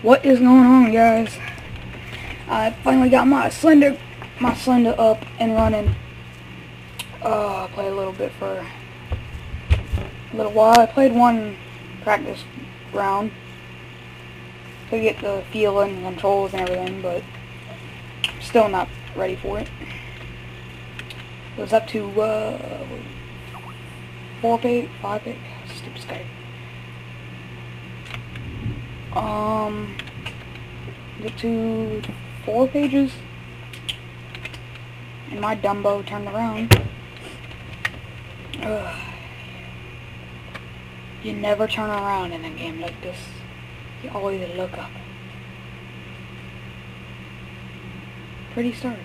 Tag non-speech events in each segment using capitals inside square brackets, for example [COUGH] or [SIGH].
What is going on, guys? I finally got my Slender, my Slender up and running. Uh, I played a little bit for a little while. I played one practice round to get the feel and controls and everything, but still not ready for it. It was up to uh, four page, five page, stupid Skype. Um, get to four pages, and my Dumbo turned around. Ugh. You never turn around in a game like this. You always look up. Pretty stars.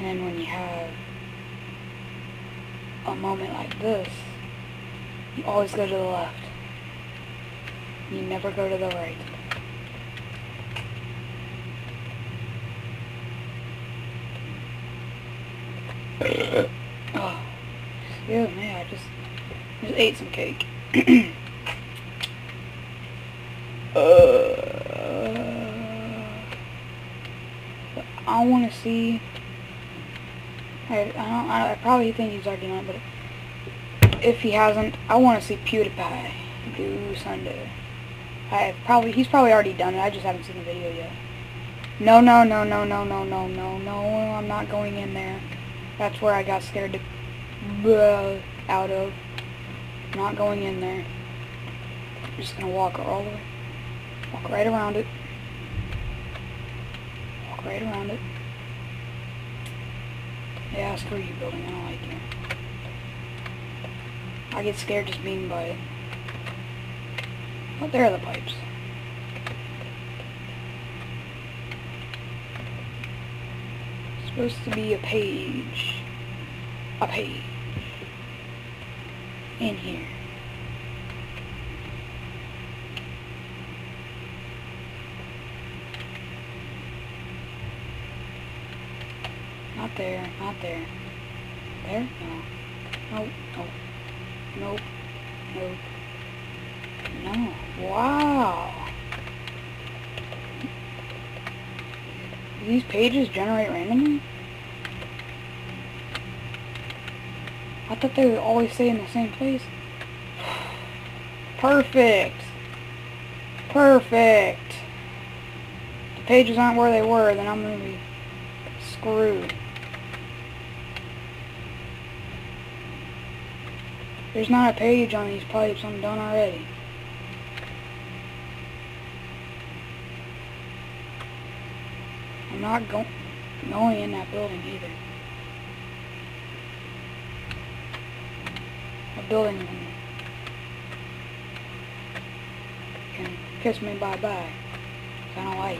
And when you have a moment like this, you always go to the left. You never go to the right. oh, excuse me, I just, just ate some cake. [CLEARS THROAT] uh, I want to see, I, I, don't, I probably think he's already done it, but if he hasn't, I want to see PewDiePie do Sunday. I probably he's probably already done it. I just haven't seen the video yet. No, no, no, no, no, no, no, no, no. I'm not going in there. That's where I got scared to uh, out of. not going in there. I'm just gonna walk all the way. Walk right around it. Walk right around it. Yeah, screw you, building. I don't like you. I get scared just being by it. Oh, there are the pipes. Supposed to be a page. A page. In here. Not there, not there. There? No. Nope, nope. Nope. Nope. No. Wow. Do these pages generate randomly? I thought they would always stay in the same place. [SIGHS] Perfect. Perfect. The pages aren't where they were, then I'm going to be screwed. There's not a page on these pipes. I'm done already. I'm not go going in that building either. A building can, kiss me bye-bye. I don't like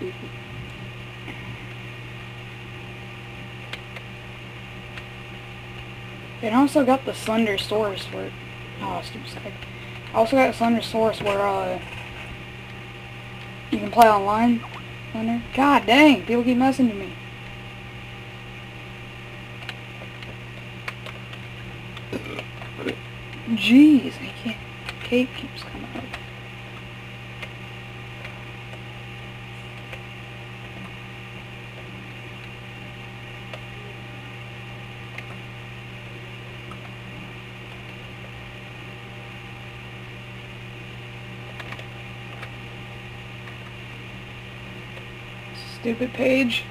it. It also got the Slender Source where... Oh, stupid Skype. I also got Slender Source where, uh... You can play online. Slender. God dang, people keep messing to me. Jeez, I can't... Cape keeps coming up. Stupid page.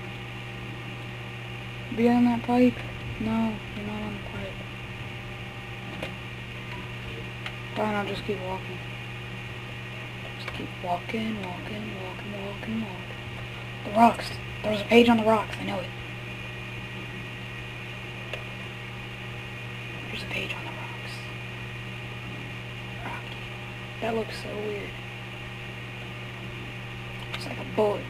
Be on that pipe. No, you're not on the pipe. Fine, I'll just keep walking. Just keep walking, walking, walking, walking, walking. The rocks. There's a page on the rocks. I know it. There's a page on the rocks. Rocky. That looks so weird. It's like a bullet.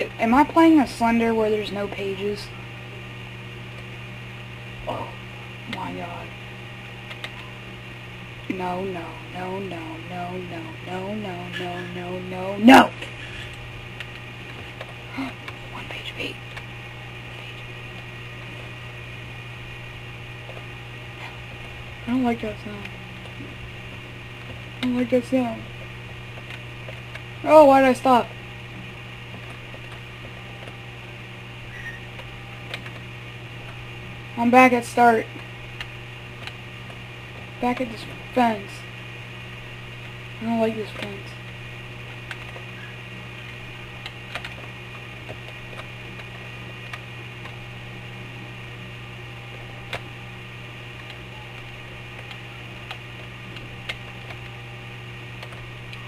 Am I playing a Slender where there's no pages? Oh my god. No, no, no, no, no, no, no, no, no, no, no, no! One page eight. I don't like that sound. I don't like that sound. Oh, why did I stop? I'm back at start. Back at this fence. I don't like this fence.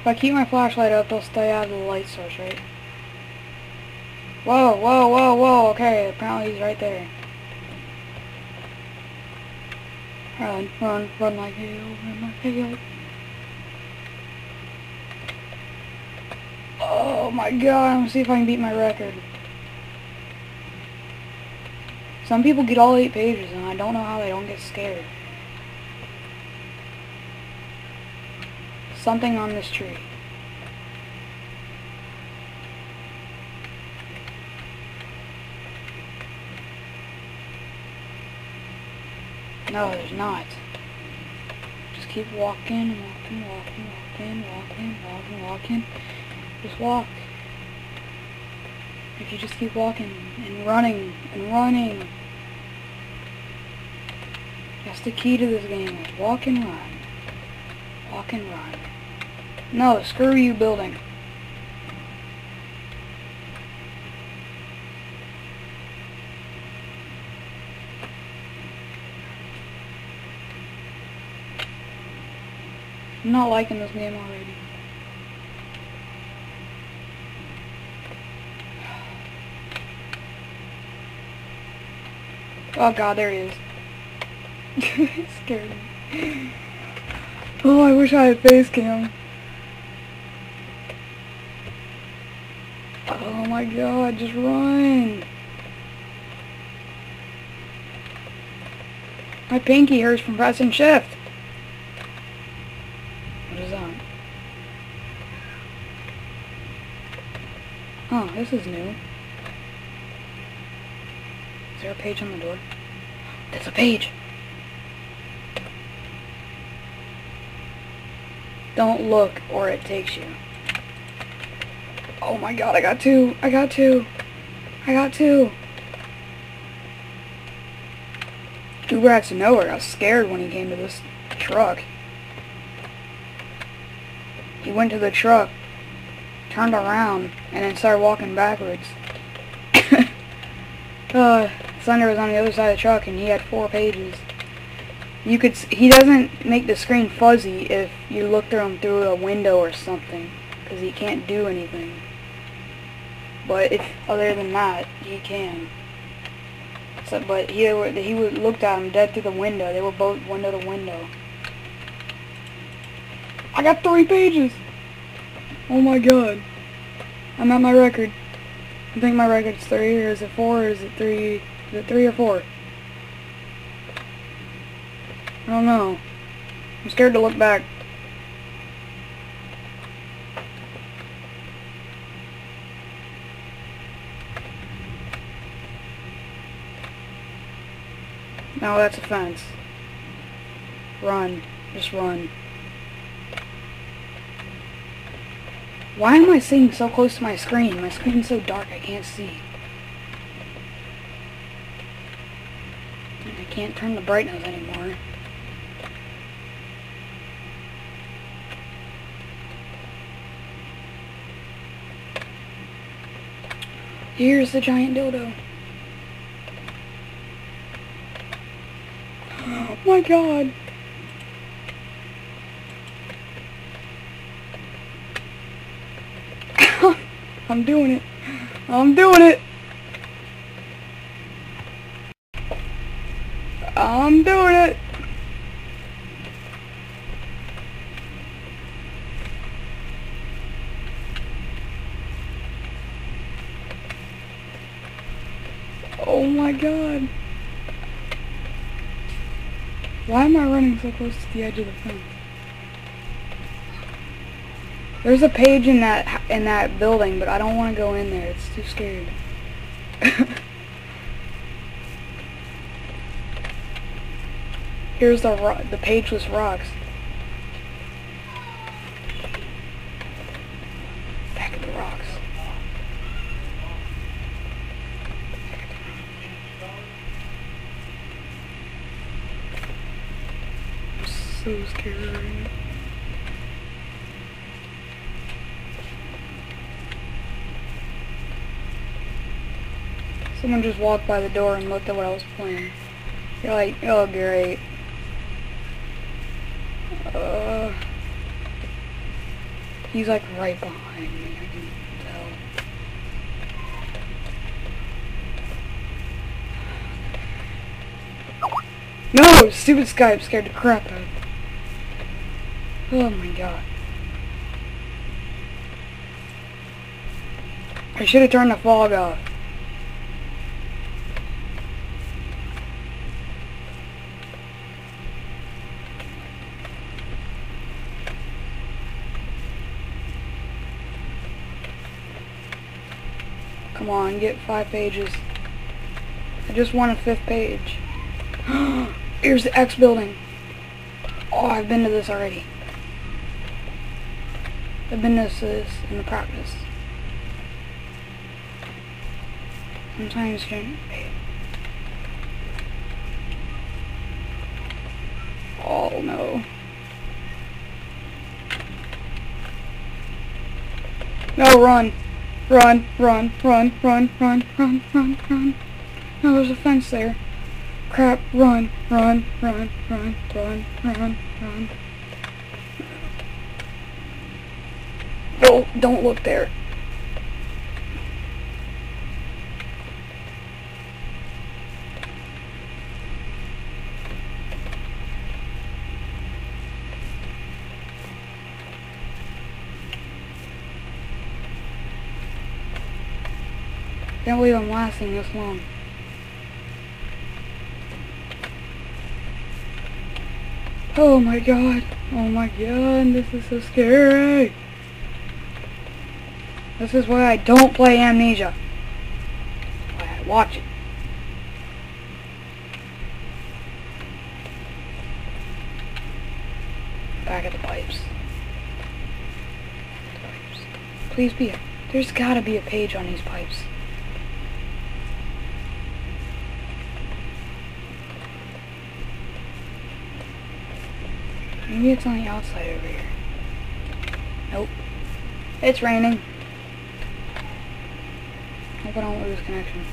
If I keep my flashlight up, they'll stay out of the light source, right? Whoa, whoa, whoa, whoa, okay, apparently he's right there. Run, run, run like hell, run like hell. Oh my god, I'm gonna see if I can beat my record. Some people get all eight pages and I don't know how they don't get scared. Something on this tree. No, there's not. Just keep walking, walking, walking, walking, walking, walking, walking. Just walk. If you just keep walking and running and running. That's the key to this game. Walk and run. Walk and run. No, screw you building. I'm not liking this game already. Oh god, there he is. [LAUGHS] he scared me. Oh, I wish I had face cam. Oh my god, just run. My pinky hurts from pressing shift. What is that? Oh, this is new. Is there a page on the door? There's a page! Don't look or it takes you. Oh my god, I got two! I got two! I got two! Uber to nowhere got scared when he came to this truck. He went to the truck, turned around, and then started walking backwards. [COUGHS] uh, Thunder was on the other side of the truck and he had four pages. You could, he doesn't make the screen fuzzy if you look through him through a window or something, because he can't do anything. But if, other than that, he can. So, but he, he looked at him dead through the window. They were both window to window. I got three pages! Oh my god. I'm at my record. I think my record's three, or is it four, or is it three? Is it three or four? I don't know. I'm scared to look back. Now that's a fence. Run. Just run. Why am I sitting so close to my screen? My screen's so dark I can't see. I can't turn the brightness anymore. Here's the giant dildo. [GASPS] Oh my god. I'm doing it. I'm doing it. I'm doing it. Oh my god. Why am I running so close to the edge of the fence? There's a page in that in that building, but I don't want to go in there. It's too scared. [LAUGHS] Here's the ro the pageless rocks. Back at the rocks. I'm so scared right now. Someone just walked by the door and looked at what I was playing. You're like, oh great. Uh, he's like right behind me, I can tell. No! Stupid Skype scared the crap out. Oh my god. I should have turned the fog off. Come on, get five pages. I just want a fifth page. [GASPS] Here's the X building. Oh, I've been to this already. I've been to this in the practice. Sometimes you don't Oh no. No, run. Run, run, run, run, run, run, run, run. No, there's a fence there. Crap, run, run, run, run, run, run, run. Don't, don't look there. Can't believe I'm lasting this long. Oh my god. Oh my god, this is so scary. This is why I don't play Amnesia. Watch it. Back at the pipes. Please be a... There's gotta be a page on these pipes. Maybe it's on the outside over here. Nope. It's raining. Hope I don't lose connection.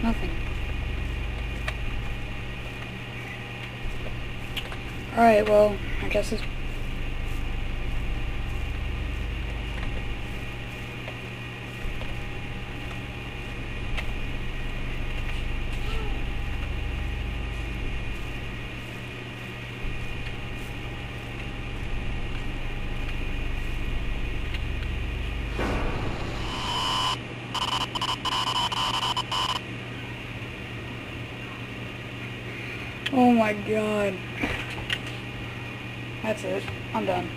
Nothing. Alright, well, I guess it's Oh my god. That's it. I'm done.